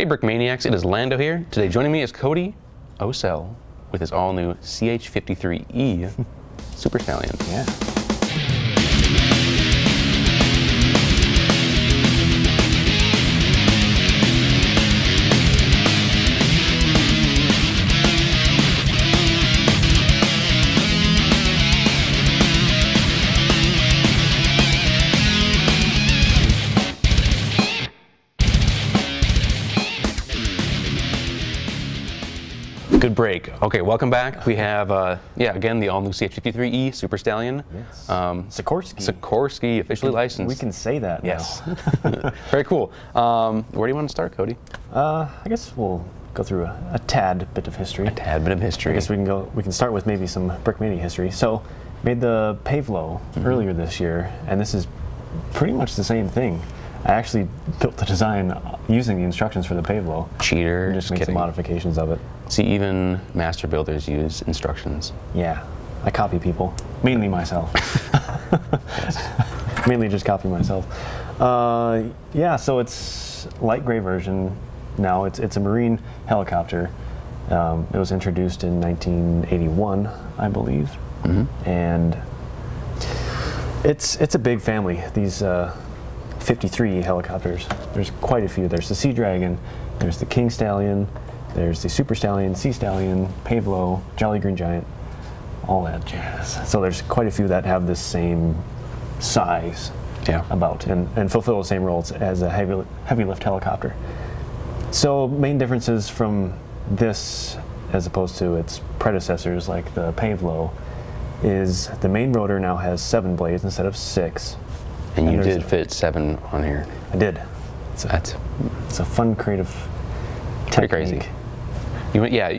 Hey Brick Maniacs, it is Landon here. Today joining me is Cody Osell with his all new CH53E Super Stallion. Yeah. Break. Okay, welcome back. We have, uh, yeah, again, the all new CH53E Super Stallion. Yes. Um, Sikorsky. Sikorsky, officially licensed. We can say that Yes. Very cool. Um, where do you want to start, Cody? uh, I guess we'll go through a, a tad bit of history. A tad bit of history. I guess we can go. We can start with maybe some Brickmania history. So, made the Pave Low Mm-hmm. earlier this year, and this is pretty much the same thing. I actually built the design using the instructions for the Pave Low. Cheater. and just Just made kidding. some modifications of it. See, even master builders use instructions. Yeah, I copy people, mainly myself. mainly just copy myself. Uh, yeah, so it's light gray version now. It's it's a marine helicopter. Um, it was introduced in 1981, I believe, and it's it's a big family. These uh, 53 helicopters. There's quite a few. There's the Sea Dragon. There's the King Stallion. There's the Super Stallion, Sea Stallion, Pave Low, Jolly Green Giant, all that jazz. So there's quite a few that have this same size Yeah. about and, and fulfill the same roles as a heavy, heavy lift helicopter. So main differences from this as opposed to its predecessors like the Pave Low is the main rotor now has seven blades instead of six. And you And there's- did fit seven on here. I did. It's a, That's it's a fun creative technique. pretty crazy. You, yeah,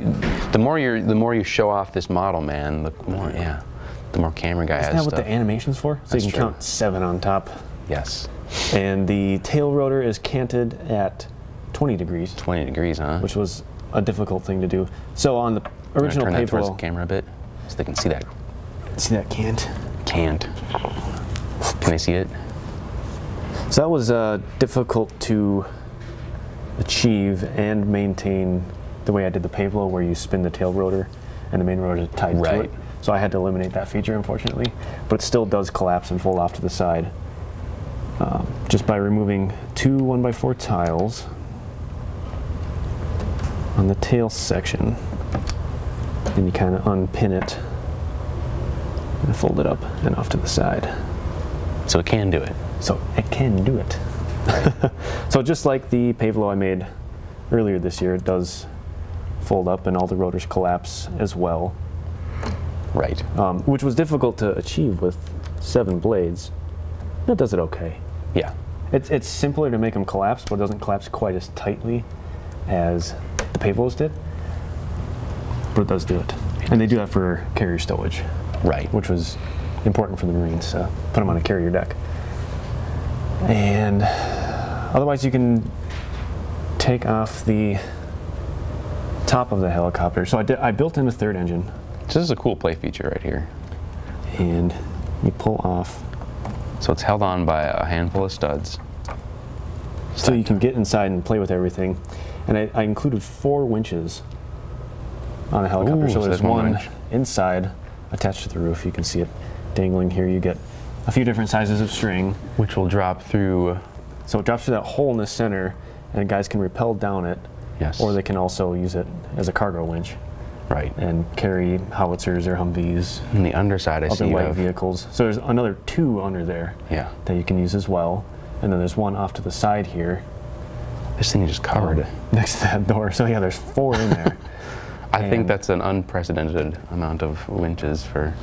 the more you the more you show off this model, man, the more yeah, the more camera guy Isn't has that what stuff. the animation's for? So That's you can true. count seven on top. yes, And the tail rotor is canted at 20 degrees, 20 degrees, huh? which was a difficult thing to do. So on the original turn that towards the camera a bit, so they can see that. see that cant? Can't. Can they see it? So that was uh, difficult to achieve and maintain the way I did the Pave Low, where you spin the tail rotor and the main rotor tied to it. So I had to eliminate that feature, unfortunately. But it still does collapse and fold off to the side um, just by removing two 1x4 tiles on the tail section. And you kind of unpin it and fold it up and off to the side. So it can do it. So it can do it. so just like the Pave Low I made earlier this year, it does fold up and all the rotors collapse as well, Right. um, which was difficult to achieve with seven blades. It does it okay. Yeah. It's, it's simpler to make them collapse, but it doesn't collapse quite as tightly as the Pave Lows did. But it does do it. And they do that for carrier stowage, Right. which was important for the Marines to put them on a carrier deck. And otherwise, you can take off the top of the helicopter. So I, did, I built in a third engine, This is a cool play feature right here. and you pull off So it's held on by a handful of studs. so you can get inside and play with everything. And I, I included four winches on a helicopter. Ooh, so there's one one inside attached to the roof. You can see it dangling here. You get a few different sizes of string. Which will drop through. So it drops through that hole in the center, and guys can rappel down it, Yes. or they can also use it as a cargo winch Right. and carry howitzers or Humvees, On the underside, I other see you light vehicles. So there's another two under there Yeah. that you can use as well. And then there's one off to the side here This thing is just covered. next to that door. So yeah, there's four in there. I think that's an unprecedented amount of winches for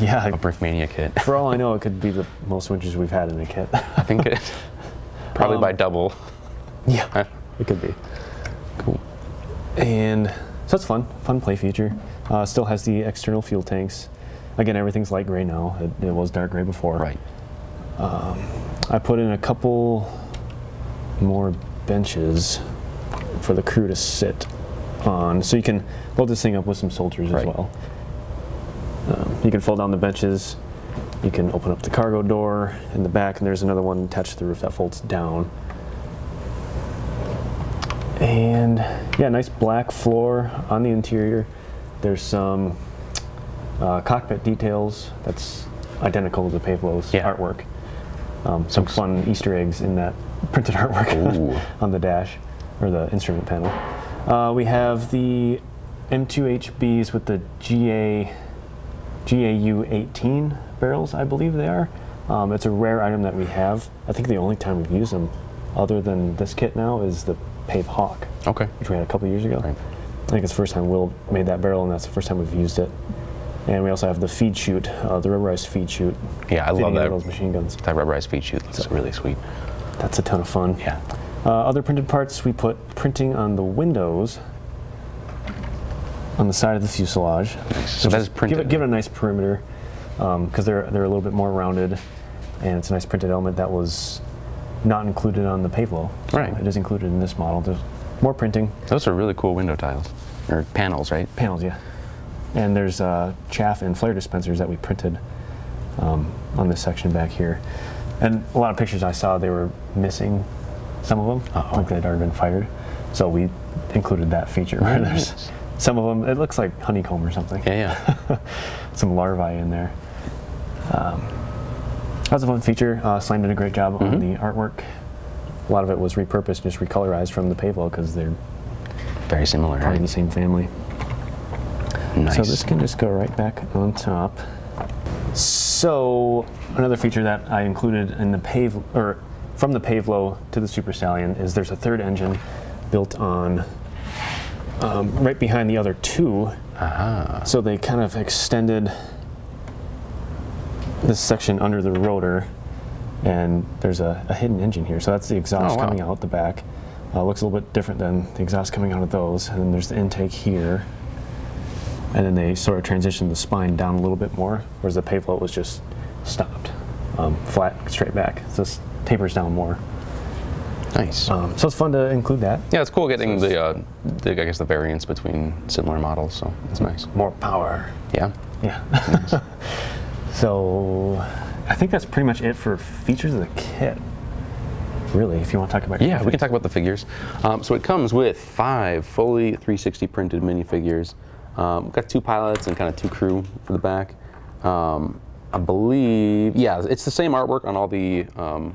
yeah, a Brickmania kit. for all I know, it could be the most winches we've had in a kit. I think it probably by Um, double. yeah, it could be. And so it's fun, fun play feature. Uh, still has the external fuel tanks. Again, everything's light gray now. It, it was dark gray before. Right. I put in a couple more benches for the crew to sit on, so you can load this thing up with some soldiers Right. as well. Um, you can fold down the benches. You can open up the cargo door in the back, and there's another one attached to the roof that folds down. And yeah, nice black floor on the interior. There's some uh, cockpit details that's identical to the Pave Low's Yeah. artwork. Um, some fun Easter eggs in that printed artwork on the dash or the instrument panel. Uh, we have the M2HBs with the GA GAU 18 barrels, I believe they are. Um, it's a rare item that we have. I think the only time we've used them, other than this kit now, is the Pave Hawk, Okay. which we had a couple years ago. Right. I think it's the first time Will made that barrel, and that's the first time we've used it. And we also have the feed chute, uh, the rubberized feed chute. Yeah, I love that. those machine guns. That rubberized feed chute looks really sweet. That's a ton of fun. Yeah. Uh, other printed parts, we put printing on the windows on the side of the fuselage. So that is Give it, give it a nice perimeter because they're they're a little bit more rounded, and it's a nice printed element that was not included on the Pave Low. So Right. It is included in this model. There's more printing Those are really cool window tiles or panels, right? panels, yeah. And there's uh, chaff and flare dispensers that we printed um, on this section back here. And a lot of pictures I saw, they were missing some of them, Uh-oh. like they'd already been fired. So we included that feature where there's some of them, it looks like honeycomb or something. Yeah, yeah. Some larvae in there. Um, that was a fun feature. Uh, Slime did a great job on Mm-hmm. the artwork. A lot of it was repurposed, just recolorized from the Pave Low because they're Very similar. part of the same family. Nice. So this can just go right back on top. So another feature that I included in the Pave or from the Pave Low to the Super Stallion is there's a third engine built on um, right behind the other two. Ah. So they kind of extended this section under the rotor, and there's a, a hidden engine here. So that's the exhaust Oh, wow. coming out the back. Uh, looks a little bit different than the exhaust coming out of those. And then there's the intake here. And then they sort of transitioned the spine down a little bit more, whereas the Pave Low was just stopped, um, flat, straight back. So this tapers down more. Nice. Um, so it's fun to include that. yeah, it's cool getting the, uh, the, I guess, the variance between similar models. So it's nice. More power. Yeah. Yeah. so I think that's pretty much it for features of the kit. Really, if you want to talk about Yeah, we can talk about the figures. Um, so it comes with five fully 360 printed minifigures. Um, we've got two pilots and kind of two crew for the back. Um, I believe, yeah, it's the same artwork on all the um,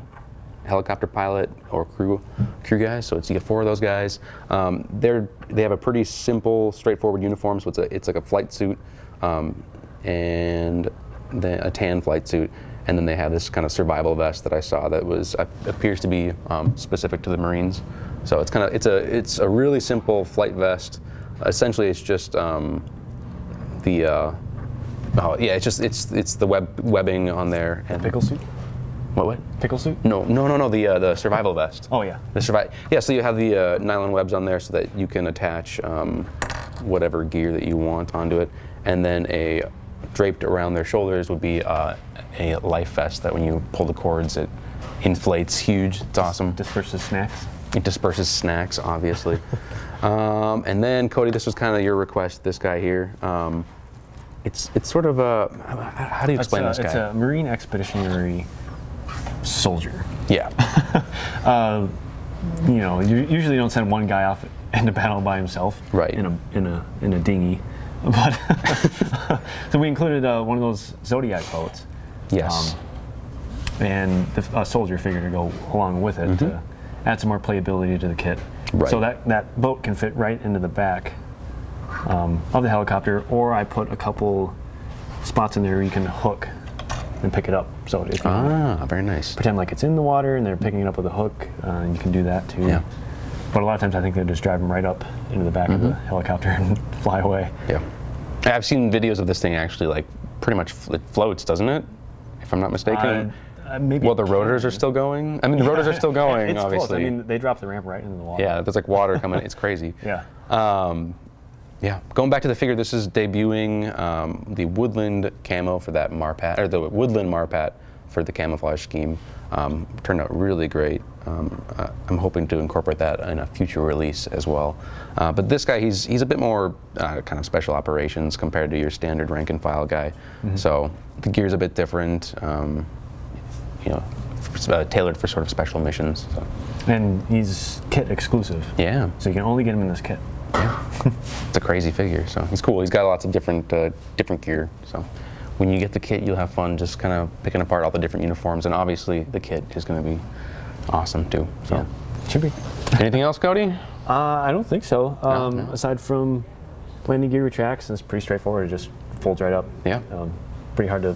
helicopter pilot or crew crew guys. So it's you get four of those guys. Um, they're they have a pretty simple, straightforward uniform. So it's a it's like a flight suit um, and then a tan flight suit, and then they have this kind of survival vest that I saw that was uh, appears to be um, specific to the Marines. So it's kind of it's a it's a really simple flight vest. Essentially, it's just um, the uh, oh yeah, it's just it's it's the web webbing on there and pickle suit. what what Pickle suit. no no no no the uh, the survival vest. Oh yeah. The survive. Yeah, so you have the uh, nylon webs on there so that you can attach um, whatever gear that you want onto it, and then a draped around their shoulders would be uh, a life vest that when you pull the cords it inflates huge. It's awesome. Disperses snacks. It disperses snacks, obviously. um, and then Cody, this was kind of your request. This guy here. Um, it's it's sort of a how- do you explain it's, this guy? it's a Marine Expeditionary soldier. yeah. You know, you usually don't send one guy off into battle by himself. Right. In a in a in a dinghy, but so we included uh, one of those Zodiac boats. yes. Um, and the, a soldier figure to go along with it to add some more playability to the kit. Mm-hmm. Right. So that, that boat can fit right into the back um, of the helicopter, or I put a couple spots in there where you can hook and pick it up. So if you ah, very nice. pretend like it's in the water and they're picking it up with a hook, uh, you can do that too. Yeah. But a lot of times I think they just drive them right up into the back of the Mm-hmm. helicopter and fly away. Yeah. I've seen videos of this thing actually like pretty much it floats, doesn't it? If I'm not mistaken. Uh, uh, maybe well, the rotors are still going. I mean, the rotors are still going, it's obviously. close. I mean, they drop the ramp right into the water. yeah, there's like water coming. It's crazy. Yeah. Um, yeah. Going back to the figure, this is debuting um, the woodland camo for that Marpat, or the woodland Marpat for the camouflage scheme. Um, turned out really great. Um, uh, I'm hoping to incorporate that in a future release as well. Uh, but this guy, he's he's a bit more uh, kind of special operations compared to your standard rank and file guy. So the gear's a bit different. Um, you know, uh, tailored for sort of special missions. So. And he's kit exclusive. Yeah, So you can only get him in this kit. Yeah. it's a crazy figure. So he's cool. He's got lots of different uh, different gear. So when you get the kit, you'll have fun just kind of picking apart all the different uniforms. And obviously, the kit is going to be awesome too. So Should be. anything else, Cody? Uh, I don't think so. Um, no. Aside from landing gear retracts, it's pretty straightforward. It just folds right up. Yeah. Um, pretty hard to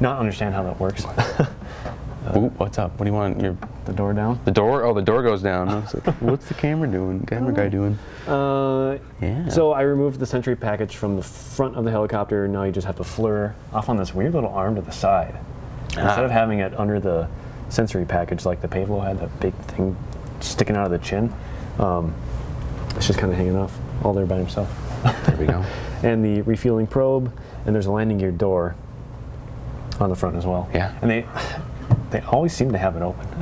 not understand how that works. Ooh, what's up? What do you want? Your the door down. the door? Oh, the door goes down. Like, what's the camera doing? Camera guy doing? Uh, Yeah. So I removed the Sentry package from the front of the helicopter. Now you just have to FLIR off on this weird little arm to the side. Instead of having it under the sensory package like the Pave Low had, that big thing sticking out of the chin, um, it's just kind of hanging off all there by himself. There we go. and the refueling probe, and there's a landing gear door on the front as well. Yeah. And they they always seem to have it open.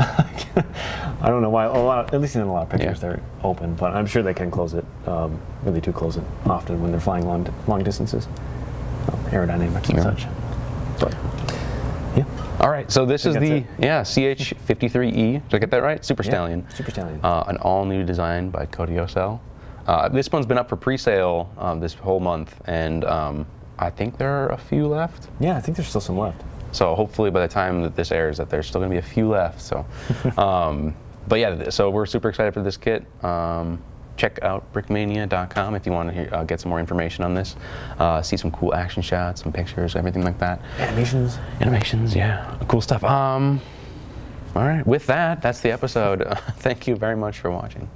I don't know why. A lot, at least in a lot of pictures, Yeah. they're open, but I'm sure they can close it. Um, really do close it often when they're flying long long distances, um, aerodynamics and Yeah. such. But yeah, All right, so this is the it. yeah CH53E. Did I get that right? Super Yeah, Stallion. Super Stallion. Uh, an all-new design by Cody Osell. Uh, this one's been up for pre-sale um, this whole month, and um, I think there are a few left. yeah, I think there's still some left. So hopefully by the time that this airs, that there's still going to be a few left. So, um, but yeah, so we're super excited for this kit. Um, check out brickmania.com if you want to hear, uh, get some more information on this. Uh, see some cool action shots, some pictures, everything like that. Animations. Animations, yeah, cool stuff. Um, all right, with that, that's the episode. thank you very much for watching.